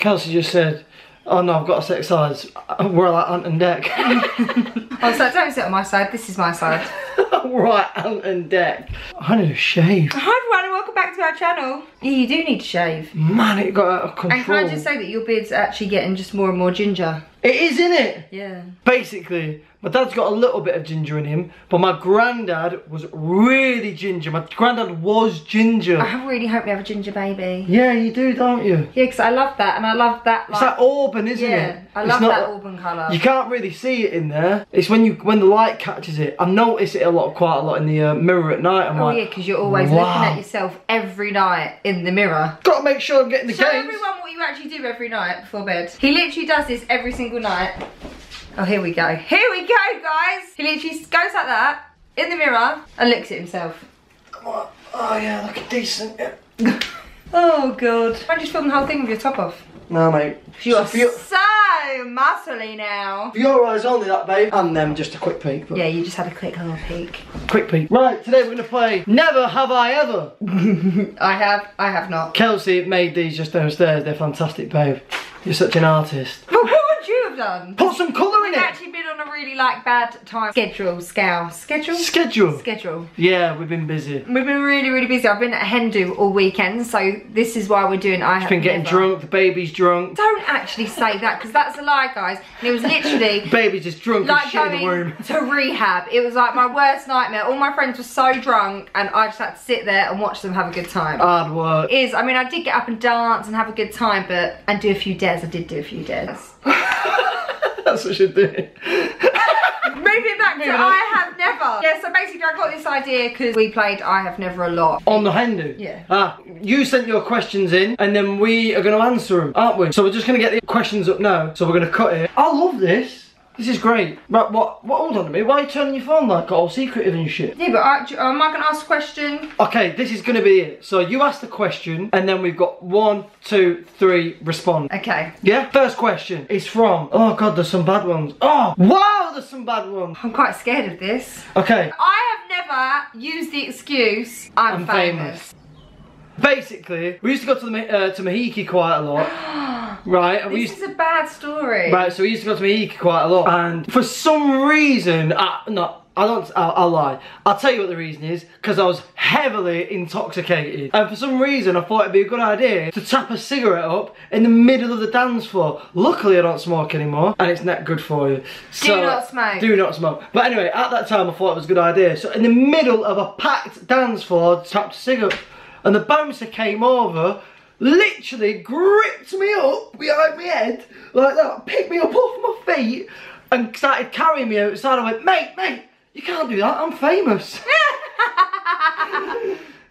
Kelsey just said, oh no, I've got a set size. We're like Ant and Dec. I was like, don't sit on my side, this is my side. right, Ant and Dec. I need a shave. Hi everyone and welcome back to our channel. Yeah, you do need to shave. Man, it got out of control. And can I just say that your beard's actually getting just more and more ginger? It is, in it? Yeah. Basically, my dad's got a little bit of ginger in him, but my granddad was really ginger. My granddad was ginger. I really hope we have a ginger baby. Yeah, you do, don't you? Yeah, because I love that and I love that. It's like auburn, isn't yeah, it? I love not that like- auburn colour. You can't really see it in there. It's when you when the light catches it. I notice it a lot, quite a lot in the uh, mirror at night. I'm Oh like, yeah, because you're always wow. looking at yourself every night in the mirror. Got to make sure I'm getting the Show gains. everyone what you actually do every night before bed. He literally does this every single night. Oh, here we go. Here we go, guys. He literally goes like that in the mirror and looks at himself. Oh, oh yeah, look decent. Yeah. Oh, God. Why don't you just film the whole thing with your top off? No, mate. You are for, your, so muscly now. for your eyes only, that babe. And then just a quick peek. But Yeah, you just had a quick little peek. Quick peek. Right, today we're gonna play Never Have I Ever. I have, I have not. Kelsey made these just downstairs. They're fantastic, babe. You're such an artist. Have done? Put some colour in We've it. actually been on a really like bad time schedule, scowl, schedule, Schedule. schedule. Yeah, we've been busy. We've been really, really busy. I've been at Hendu all weekend, so this is why we're doing. I have Been getting never. drunk. The baby's drunk. Don't actually say that because that's a lie, guys. And it was literally Baby's just drunk like as shit in the going room. to rehab. It was like my worst nightmare. All my friends were so drunk, and I just had to sit there and watch them have a good time. Hard work. It is. I mean, I did get up and dance and have a good time, but and do a few dares. I did do a few dares. That's what she'd do. Moving back to Moving on. I have never. Yeah, so basically I got this idea because we played I have never a lot. On the Hindu? Yeah. Ah, you sent your questions in and then we are going to answer them, aren't we? So we're just going to get the questions up now. So we're going to cut it. I love this. This is great. Right, what, what, hold on a minute. Why are you turning your phone like all secretive and shit? Yeah, but um, I, am I going to ask a question? Okay, this is going to be it. So you ask the question and then we've got one, two, three, respond. Okay. Yeah? First question is from, oh god, there's some bad ones. Oh, wow, there's some bad ones. I'm quite scared of this. Okay, I have never used the excuse I'm, I'm famous. famous. Basically, we used to go to the uh, to Mahiki quite a lot, right? And This is a bad story. right, so we used to go to Mahiki quite a lot, and for some reason, I, no. I don't, I'll, I'll lie. I'll tell you what the reason is, because I was heavily intoxicated. And for some reason, I thought it'd be a good idea to tap a cigarette up in the middle of the dance floor. Luckily, I don't smoke anymore, and it's not good for you. So, not smoke. Do not smoke. But anyway, at that time, I thought it was a good idea. So in the middle of a packed dance floor, tapped a cigarette, and the bouncer came over, literally gripped me up behind my head, like that, picked me up off my feet, and started carrying me outside. I went, mate, mate, you can't do that, I'm famous.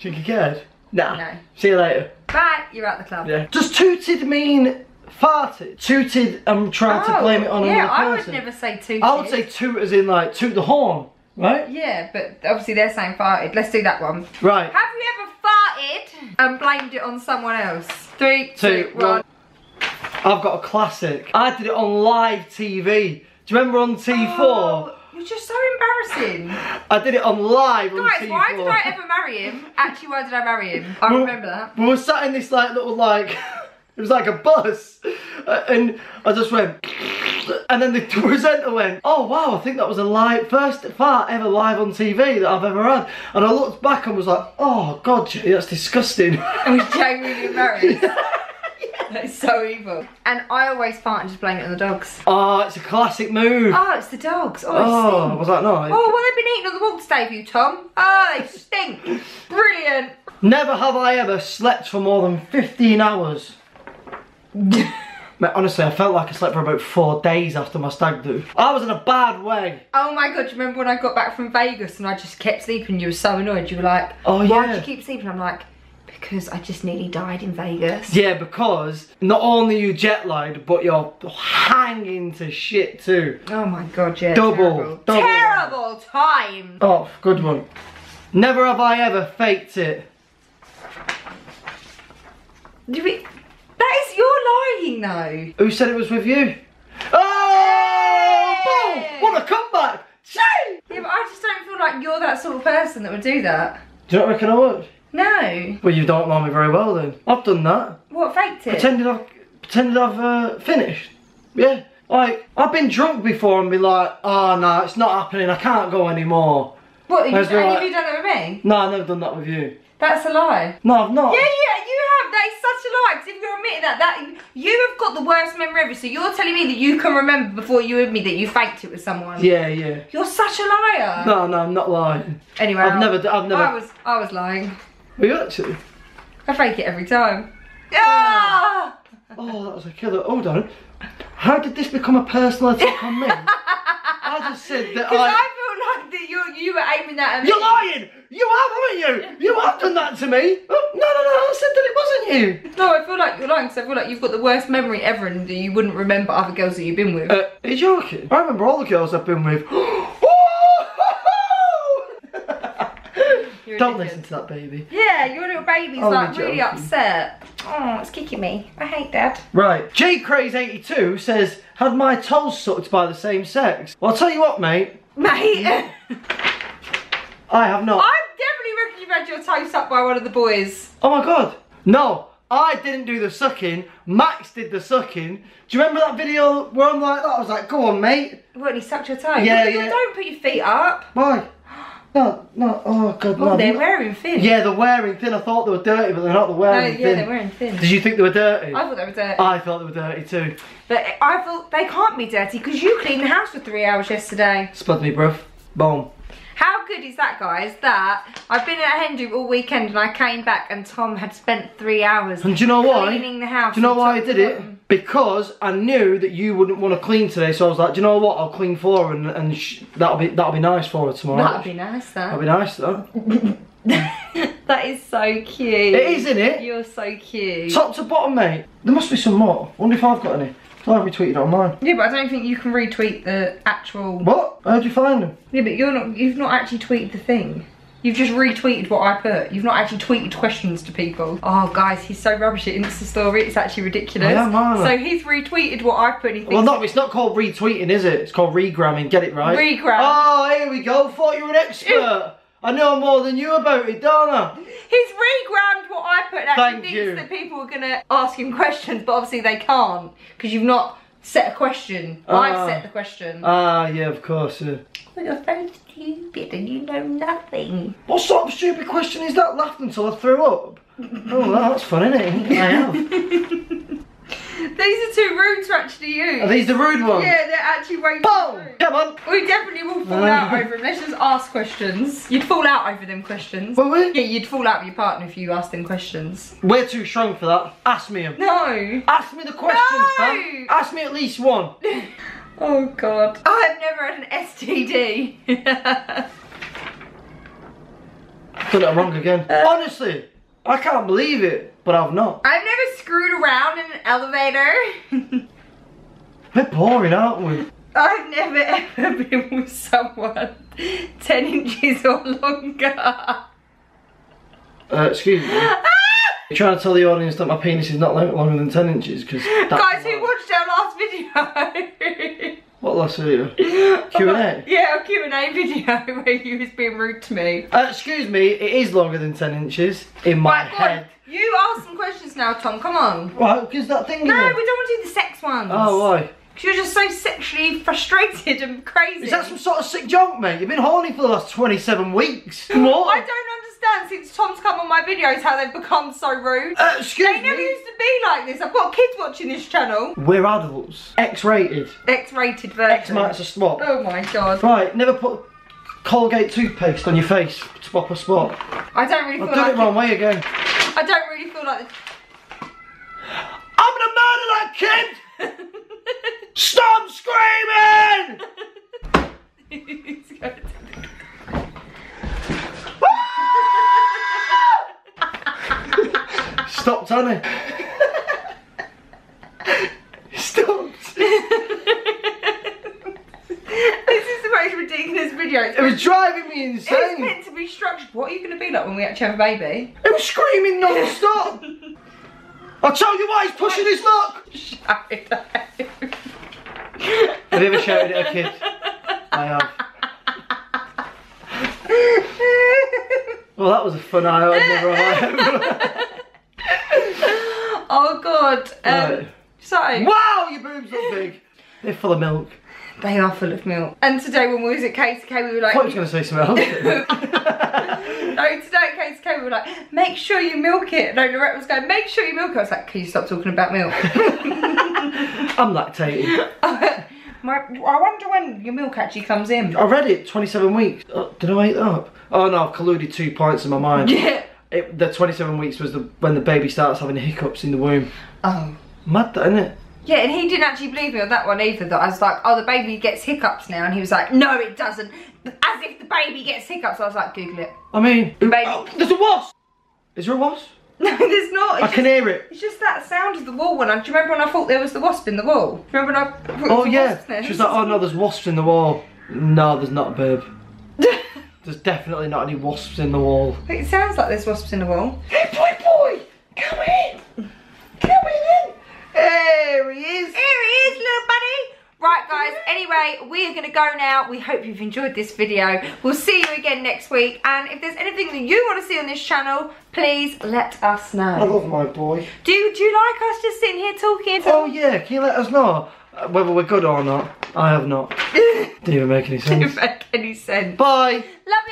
Think you cared? Nah. No. See you later. Bye, you're at the club. Yeah. Does tooted mean farted? Tooted tried to Oh, blame it on yeah, another I would never say two. I would say toot as in like toot the horn, right? Yeah, but obviously they're saying farted. Let's do that one. Right. Have you ever farted and blamed it on someone else? Three, Two, two, one. one. I've got a classic. I did it on live TV. Do you remember on T4? Oh, you're just so embarrassing. I did it on live on Guys, T4. why did I ever marry him? Actually, why did I marry him? I Well, remember that. We were sat in this like little like, it was like a bus, uh, and I just went, and then the presenter went, "Oh wow, I think that was a live first fart ever live on TV that I've ever had." And I looked back and was like, "Oh God, that's disgusting." And we genuinely married. That's so evil. And I always fart and just blame it on the dogs. oh, it's a classic move. Oh, it's the dogs. Oh, Oh, was that nice? Oh, what have been eating on the walk today for you, Tom? Oh, they stink. Brilliant. Never have I ever slept for more than 15 hours. Mate, honestly, I felt like I slept for about four days after my stag do. I was in a bad way. Oh my god, do you remember when I got back from Vegas and I just kept sleeping? You were so annoyed. You were like, Oh, why yeah. did you keep sleeping? I'm like, because I just nearly died in Vegas. Yeah, because not only you jet lagged, but you're hanging to shit too. Oh my god, yeah. Double, Terrible, double. terrible time. Oh, good one. Never have I ever faked it. Do we, that is, you're lying though. Who said it was with you? Oh! Boom! What a comeback! Shame! Yeah, but I just don't feel like you're that sort of person that would do that. Do you not reckon I would? No. Well, you don't know me very well then. I've done that. What, faked it? Pretended I've, pretended I've uh, finished. Yeah. Like, I've been drunk before and be like, oh no, it's not happening, I can't go anymore. What, you, Whereas and you're have like- you done that with me? No, I've never done that with you. That's a lie. No, I've not. Yeah, yeah, you have. That is such a lie. 'cause if you're admitting that, that you have got the worst memory ever. So you're telling me that you can remember before you admit that you faked it with someone. Yeah, yeah. You're such a liar. No, no, I'm not lying. Anyway, I've never, I've never. I was, I was lying. Were you actually? I fake it every time. Ah! Oh, that was a killer. Hold on. How did this become a personal attack on me? I just said that Because I, I. feel like that you you were aiming that at me. You're lying! You have, haven't you? You have done that to me! Oh, no, no, no, I said that it wasn't you! No, I feel like you're lying because I feel like you've got the worst memory ever and you wouldn't remember other girls that you've been with. Uh, are you joking? I remember all the girls I've been with. Don't listen to that, baby. Yeah, your little baby's like really upset. Oh, it's kicking me. I hate that. Right. J Craze82 says, had my toes sucked by the same sex. Well, I'll tell you what, mate. Mate, I have not. I definitely reckon you've had your toe sucked by one of the boys. Oh my god. No, I didn't do the sucking. Max did the sucking. Do you remember that video where I'm like that? I was like, go on, mate. What, he sucked your toe? Yeah, Well, yeah. Don't put your feet up. Why? No, no, oh god, oh, no. Oh, they're wearing thin. Yeah, they're wearing thin. I thought they were dirty, but they're not. They're No, yeah, thin. they're wearing thin. Did you think they were dirty? I thought they were dirty. I thought they were dirty too. but I thought they can't be dirty because you cleaned the house for three hours yesterday. Spud me, bruv. Boom. How good is that, guys? That I've been at Hendon all weekend and I came back and Tom had spent three hours And do you know why? cleaning the house. Do you know why I did it? Because I knew that you wouldn't want to clean today, so I was like, do you know what? I'll clean for her, and, and sh- that'll be that'll be nice for her tomorrow. That'd be nice, though. That'll be nice though. that is so cute. It is, isn't it? You're so cute. Top to bottom, mate. There must be some more. Wonder if I've got any. I've retweeted it on mine. yeah, but I don't think you can retweet the actual. What? How'd you find them? Yeah, but you're not. You've not actually tweeted the thing. You've just retweeted what I put. You've not actually tweeted questions to people. Oh, guys, he's so rubbish at Insta story. It's actually ridiculous. I am, I? so he's retweeted what I put. And he thinks Well, no, it's not called retweeting, is it? It's called regramming. Get it right. Regram. Oh, here we go. Thought you were an expert. I know more than you about it, don't I? He's regrammed what I put and actually Thank thinks you. that people are going to ask him questions, but obviously they can't because you've not set a question. Ah. I've set the question. Ah, yeah, of course. Yeah. well, you're so stupid and you know nothing. What sort of stupid question is that? Laughed until I threw up. Oh, that's fun, isn't it? I have. These are too rude to actually use. Are these the rude ones? Yeah, they're actually way too Boom! rude. Come on. We definitely will fall out over them. Let's just ask questions. You'd fall out over them questions. Will we? Yeah, you'd fall out with your partner if you asked them questions. We're too strong for that. Ask me 'em. No. Ask me the questions, No! fam. Ask me at least one. Oh god. I've never had an STD. Done it wrong again. Uh. Honestly, I can't believe it, but I've not. I've never screwed around in an elevator. We're boring, aren't we? I've never ever been with someone 10 inches or longer. Uh, excuse me. You're trying to tell the audience that my penis is not lo- longer than 10 inches, because Guys, who watched our last video? What last video? Q&A? Yeah, a Q&A video where you was being rude to me. Uh, excuse me, it is longer than 10 inches in my Right, go on. head. You ask some questions now, Tom. Come on. Right, because that thing No, we don't want to do the sex ones. Oh, why? Because you're just so sexually frustrated and crazy. Is that some sort of sick joke, mate? You've been horny for the last 27 weeks. More? I don't understand since Tom's come on my videos how they've become so rude. Uh, excuse They never used to be like this. I've got kids watching this channel. We're adults. X-rated. X-rated version. X marks a spot. Oh my god. Right, never put Colgate toothpaste on your face to spot a spot. I don't really feel I've done like it wrong way again. I don't really feel like I'm gonna murder that kid! Stop screaming! It's going to- Stopped, hasn't it? Stopped. this is the most ridiculous video. It was driving me insane. it's insane. meant to be structured. What are you going to be like when we actually have a baby? It was screaming non-stop. I'll tell you why he's pushing his luck. Shout it out. Have you ever shouted at a kid? I have. Well, that was a fun eye I'd never had. oh god. Um, Right. So Wow, your boobs look big. They're full of milk. they are full of milk. And today when we was at KTK, we were like, I was going to say something else. no, today at KTK, we were like, make sure you milk it. No, Lorette was going, make sure you milk it. I was like, can you stop talking about milk? I'm lactating. My, I wonder when your milk actually comes in. I read it, 27 weeks. Oh, did I make that up? Oh no, I've colluded two points in my mind. Yeah. It, the 27 weeks was the when the baby starts having hiccups in the womb. Oh. Mad that, isn't it? Yeah, and he didn't actually believe me on that one either. That I was like, oh, the baby gets hiccups now, and he was like, no, it doesn't. As if the baby gets hiccups. I was like, Google it. I mean, Baby. oh, there's a wasp. Is there a wasp? No, there's not. It's I just, can hear it. It's just that sound of the wall one. Do you remember when I thought there was the wasp in the wall? Remember when I Oh a yeah. She was like, oh no, there's wasps in the wall. No, there's not, babe. There's definitely not any wasps in the wall. It sounds like there's wasps in the wall. Hey, boy, boy, come in. Come in. There he is. Here he is, little buddy. Right, guys, anyway, we are going to go now. We hope you've enjoyed this video. We'll see you again next week. And if there's anything that you want to see on this channel, please let us know. I know. love my boy. Do, do you like us just sitting here talking? Oh yeah, can you let us know Uh, whether we're good or not? I have not. Didn't even make any sense. Didn't make any sense. Bye. Love